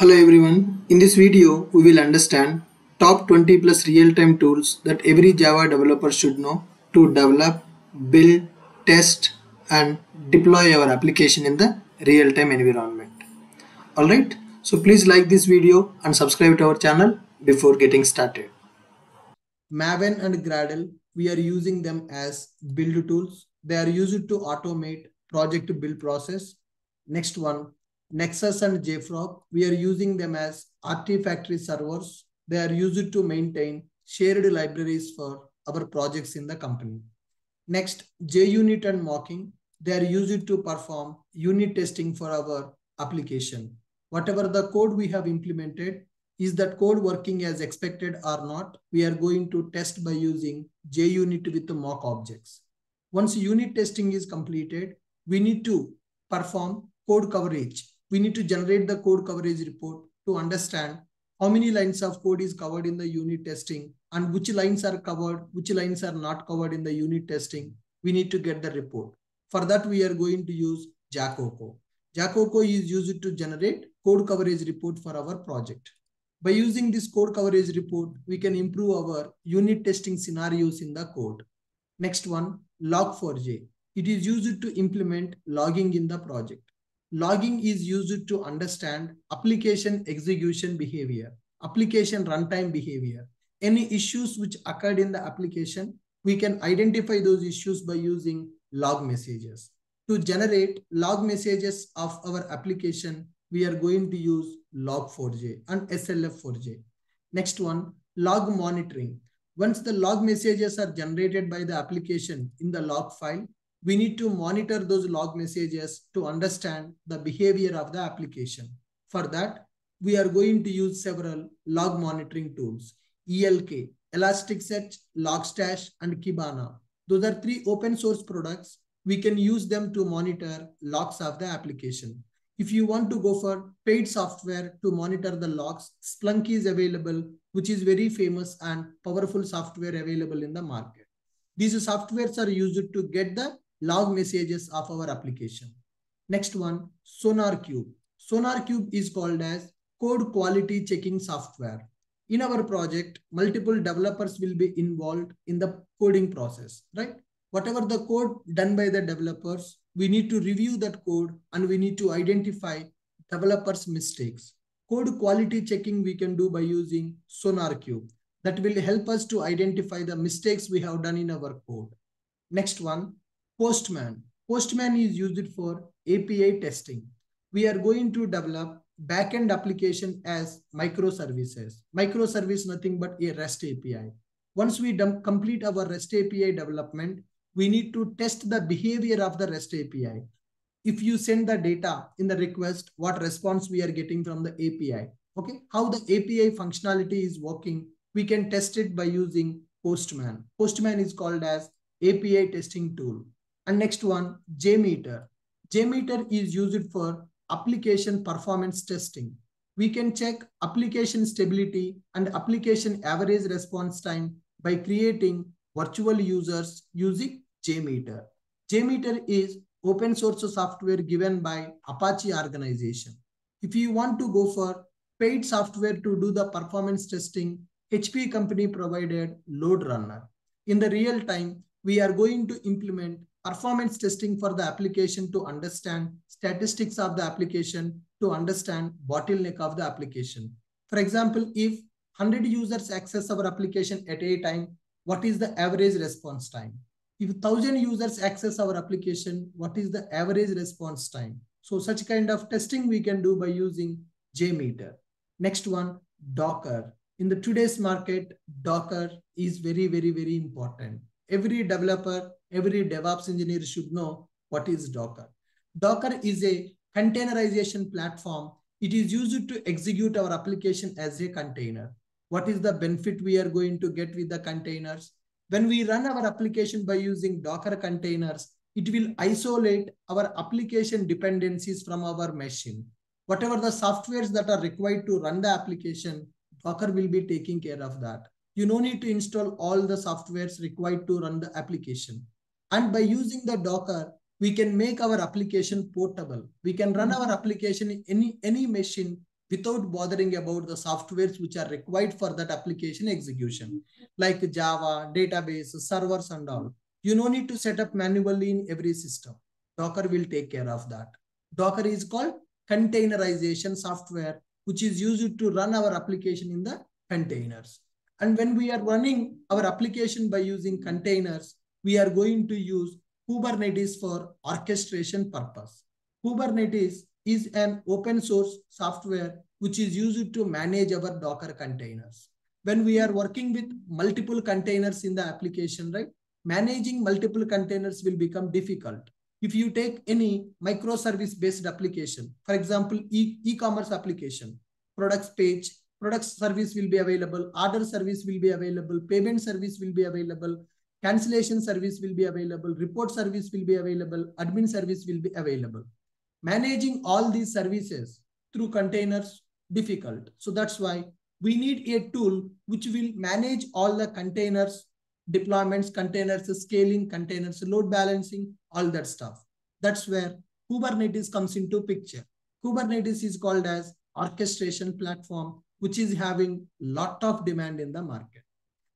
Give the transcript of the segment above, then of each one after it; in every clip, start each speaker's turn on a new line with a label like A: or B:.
A: Hello everyone. In this video, we will understand top 20 plus real-time tools that every Java developer should know to develop, build, test and deploy our application in the real-time environment. Alright, so please like this video and subscribe to our channel before getting started. Maven and Gradle, we are using them as build tools. They are used to automate project build process. Next one, Nexus and JFrog, we are using them as Artifactory servers. They are used to maintain shared libraries for our projects in the company. Next, JUnit and mocking, they are used to perform unit testing for our application. Whatever the code we have implemented, is that code working as expected or not? We are going to test by using JUnit with the mock objects. Once unit testing is completed, we need to perform code coverage we need to generate the code coverage report to understand how many lines of code is covered in the unit testing and which lines are covered, which lines are not covered in the unit testing. We need to get the report. For that, we are going to use Jacoco. Jacoco is used to generate code coverage report for our project. By using this code coverage report, we can improve our unit testing scenarios in the code. Next one, Log4j. It is used to implement logging in the project. Logging is used to understand application execution behavior, application runtime behavior. Any issues which occurred in the application, we can identify those issues by using log messages. To generate log messages of our application, we are going to use log4j and slf4j. Next one, log monitoring. Once the log messages are generated by the application in the log file, we need to monitor those log messages to understand the behavior of the application. For that, we are going to use several log monitoring tools. ELK, Elasticsearch, Logstash, and Kibana. Those are three open source products. We can use them to monitor logs of the application. If you want to go for paid software to monitor the logs, Splunk is available, which is very famous and powerful software available in the market. These softwares are used to get the log messages of our application. Next one, SonarQube. SonarQube is called as code quality checking software. In our project, multiple developers will be involved in the coding process, right? Whatever the code done by the developers, we need to review that code and we need to identify developers' mistakes. Code quality checking we can do by using SonarQube. That will help us to identify the mistakes we have done in our code. Next one, Postman. Postman is used for API testing. We are going to develop backend application as microservices. Microservice nothing but a REST API. Once we complete our REST API development, we need to test the behavior of the REST API. If you send the data in the request, what response we are getting from the API. Okay, how the API functionality is working, we can test it by using Postman. Postman is called as API testing tool. And next one, JMeter. JMeter is used for application performance testing. We can check application stability and application average response time by creating virtual users using JMeter. JMeter is open source software given by Apache organization. If you want to go for paid software to do the performance testing, HP company provided Load Runner. In the real time, we are going to implement performance testing for the application to understand statistics of the application, to understand bottleneck of the application. For example, if 100 users access our application at a time, what is the average response time? If 1000 users access our application, what is the average response time? So such kind of testing we can do by using JMeter. Next one, Docker. In the today's market, Docker is very, very, very important. Every developer every DevOps engineer should know what is Docker. Docker is a containerization platform. It is used to execute our application as a container. What is the benefit we are going to get with the containers? When we run our application by using Docker containers, it will isolate our application dependencies from our machine. Whatever the softwares that are required to run the application, Docker will be taking care of that. You no need to install all the softwares required to run the application. And by using the Docker, we can make our application portable. We can run our application in any, any machine without bothering about the softwares which are required for that application execution, like Java, database, servers and all. You no need to set up manually in every system. Docker will take care of that. Docker is called containerization software, which is used to run our application in the containers. And when we are running our application by using containers, we are going to use Kubernetes for orchestration purpose. Kubernetes is an open source software which is used to manage our Docker containers. When we are working with multiple containers in the application, right, managing multiple containers will become difficult. If you take any microservice based application, for example, e-commerce e application, products page, products service will be available, order service will be available, payment service will be available, cancellation service will be available, report service will be available, admin service will be available. Managing all these services through containers difficult. So that's why we need a tool which will manage all the containers, deployments, containers, scaling, containers, load balancing, all that stuff. That's where Kubernetes comes into picture. Kubernetes is called as orchestration platform, which is having lot of demand in the market.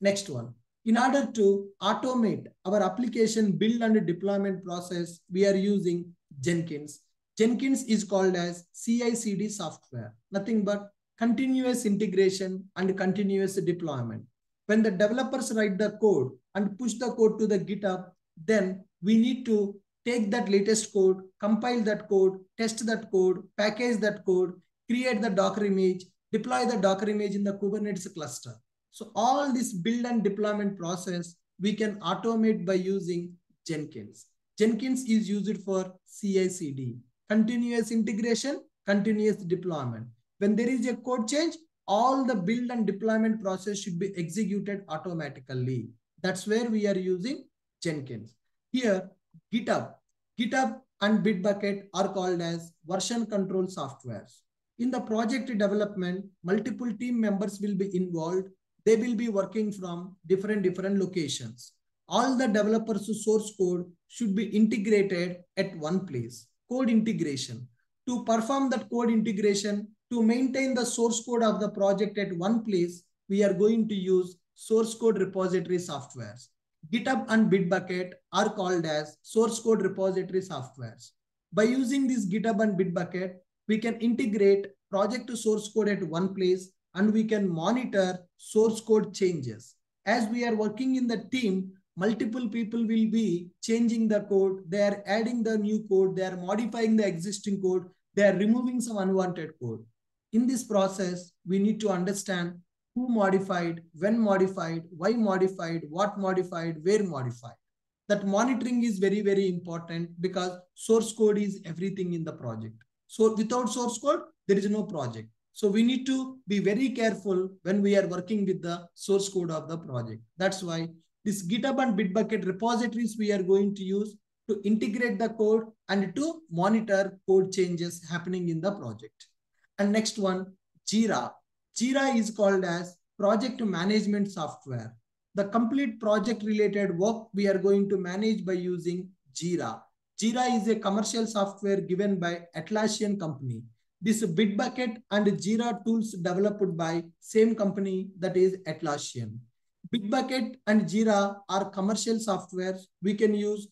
A: Next one. In order to automate our application build and deployment process, we are using Jenkins. Jenkins is called as CI/CD software, nothing but continuous integration and continuous deployment. When the developers write the code and push the code to the GitHub, then we need to take that latest code, compile that code, test that code, package that code, create the Docker image, deploy the Docker image in the Kubernetes cluster. So all this build and deployment process, we can automate by using Jenkins. Jenkins is used for CI/CD continuous integration, continuous deployment. When there is a code change, all the build and deployment process should be executed automatically. That's where we are using Jenkins. Here, GitHub. GitHub and Bitbucket are called as version control softwares. In the project development, multiple team members will be involved. They will be working from different, different locations. All the developers' source code should be integrated at one place code integration. To perform that code integration, to maintain the source code of the project at one place, we are going to use source code repository softwares. GitHub and Bitbucket are called as source code repository softwares. By using this GitHub and Bitbucket, we can integrate project to source code at one place and we can monitor source code changes. As we are working in the team, multiple people will be changing the code. They are adding the new code. They are modifying the existing code. They are removing some unwanted code. In this process, we need to understand who modified, when modified, why modified, what modified, where modified. That monitoring is very, very important because source code is everything in the project. So without source code, there is no project. So we need to be very careful when we are working with the source code of the project. That's why this GitHub and Bitbucket repositories we are going to use to integrate the code and to monitor code changes happening in the project. And next one, Jira. Jira is called as project management software. The complete project related work we are going to manage by using Jira. Jira is a commercial software given by Atlassian company. This Bitbucket and Jira tools developed by same company that is Atlassian. Bitbucket and Jira are commercial software. We can use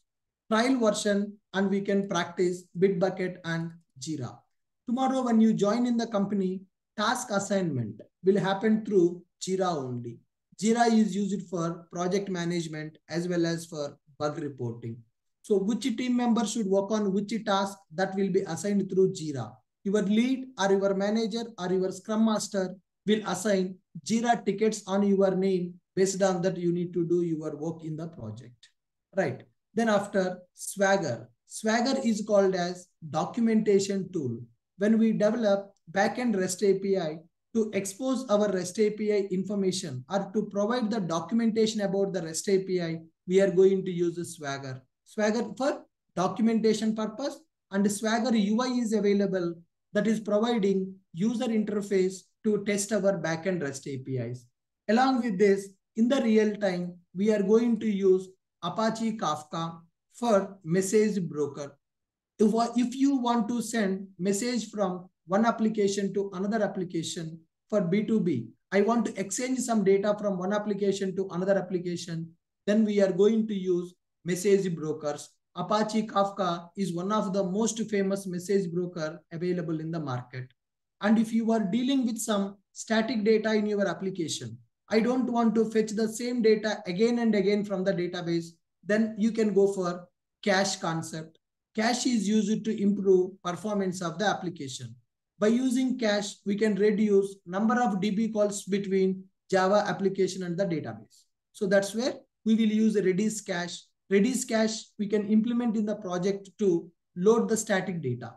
A: trial version and we can practice Bitbucket and Jira. Tomorrow, when you join in the company, task assignment will happen through Jira only. Jira is used for project management as well as for bug reporting. So which team member should work on which task that will be assigned through Jira. Your lead or your manager or your scrum master will assign Jira tickets on your name Based on that, you need to do your work in the project, right? Then after Swagger, Swagger is called as documentation tool. When we develop backend REST API to expose our REST API information or to provide the documentation about the REST API, we are going to use Swagger. Swagger for documentation purpose and Swagger UI is available that is providing user interface to test our backend REST APIs. Along with this, in the real time, we are going to use Apache Kafka for message broker. If, if you want to send message from one application to another application for B2B. I want to exchange some data from one application to another application. Then we are going to use message brokers. Apache Kafka is one of the most famous message broker available in the market. And if you are dealing with some static data in your application, I don't want to fetch the same data again and again from the database, then you can go for cache concept. Cache is used to improve performance of the application. By using cache, we can reduce number of DB calls between Java application and the database. So that's where we will use Redis cache. Redis cache we can implement in the project to load the static data.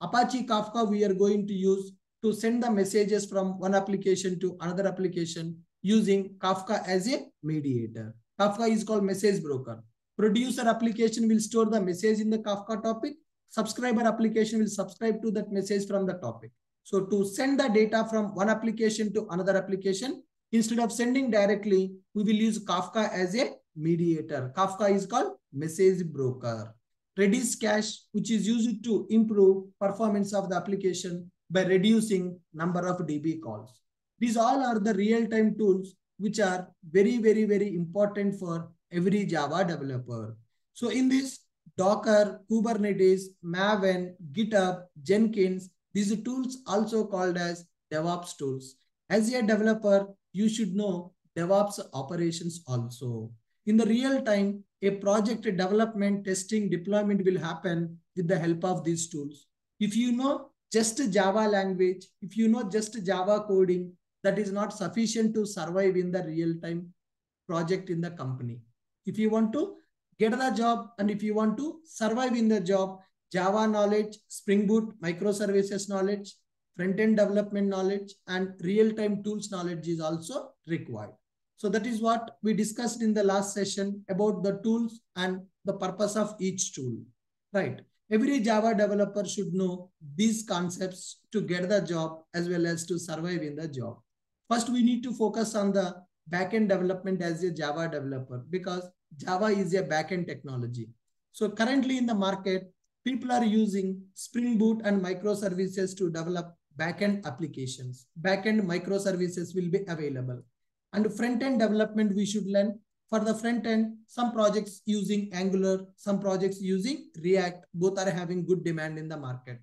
A: Apache Kafka we are going to use to send the messages from one application to another application using Kafka as a mediator. Kafka is called message broker. Producer application will store the message in the Kafka topic. Subscriber application will subscribe to that message from the topic. So to send the data from one application to another application, instead of sending directly, we will use Kafka as a mediator. Kafka is called message broker. Redis cache, which is used to improve performance of the application by reducing number of DB calls. These all are the real-time tools which are very, very, very important for every Java developer. So in this Docker, Kubernetes, Maven, GitHub, Jenkins, these tools also called as DevOps tools. As a developer, you should know DevOps operations also. In the real time, a project development, testing, deployment will happen with the help of these tools. If you know just Java language, if you know just Java coding, that is not sufficient to survive in the real time project in the company. If you want to get the job and if you want to survive in the job, Java knowledge, Spring Boot, microservices knowledge, front-end development knowledge, and real-time tools knowledge is also required. So that is what we discussed in the last session about the tools and the purpose of each tool, right? Every Java developer should know these concepts to get the job as well as to survive in the job. First, we need to focus on the backend development as a Java developer because Java is a backend technology. So currently in the market, people are using Spring Boot and microservices to develop backend applications. Backend microservices will be available. And front-end development, we should learn for the front end, some projects using Angular, some projects using React. Both are having good demand in the market.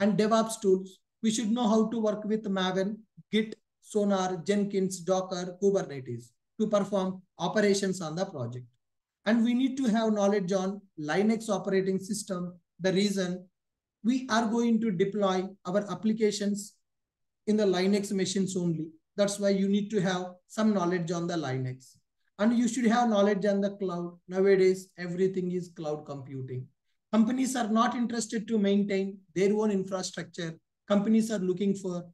A: And DevOps tools, we should know how to work with Maven, Git, Sonar, Jenkins, Docker, Kubernetes to perform operations on the project. And we need to have knowledge on Linux operating system. The reason we are going to deploy our applications in the Linux machines only. That's why you need to have some knowledge on the Linux. And you should have knowledge on the cloud. Nowadays, everything is cloud computing. Companies are not interested to maintain their own infrastructure. Companies are looking for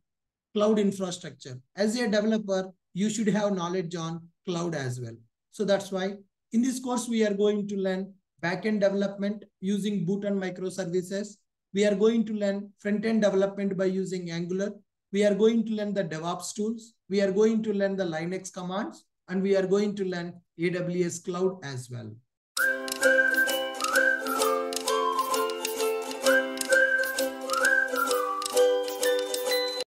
A: cloud infrastructure. As a developer, you should have knowledge on cloud as well. So that's why in this course, we are going to learn backend development using boot and microservices. We are going to learn front-end development by using Angular. We are going to learn the DevOps tools. We are going to learn the Linux commands and we are going to learn AWS cloud as well.